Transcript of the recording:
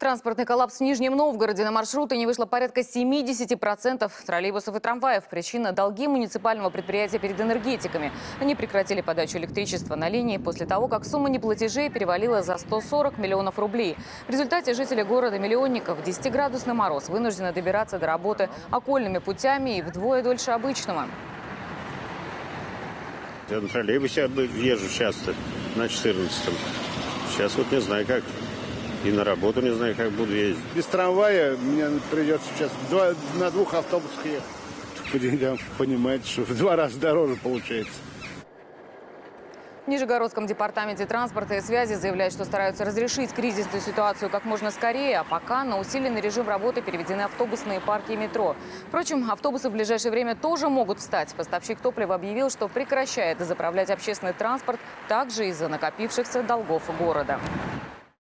Транспортный коллапс в Нижнем Новгороде. На маршруты не вышло порядка 70% троллейбусов и трамваев. Причина – долги муниципального предприятия перед энергетиками. Они прекратили подачу электричества на линии после того, как сумма неплатежей перевалила за 140 миллионов рублей. В результате жители города-миллионников в 10-градусный мороз вынуждены добираться до работы окольными путями и вдвое дольше обычного. Я на троллейбусе езжу часто, на 14-м. Сейчас вот не знаю как. И на работу не знаю, как буду ездить. Без трамвая мне придется сейчас два, на двух автобусах ехать. По деньгам, понимаете, что в два раза дороже получается. В Нижегородском департаменте транспорта и связи заявляют, что стараются разрешить кризисную ситуацию как можно скорее, а пока на усиленный режим работы переведены автобусные парки и метро. Впрочем, автобусы в ближайшее время тоже могут встать. Поставщик топлива объявил, что прекращает заправлять общественный транспорт также из-за накопившихся долгов города.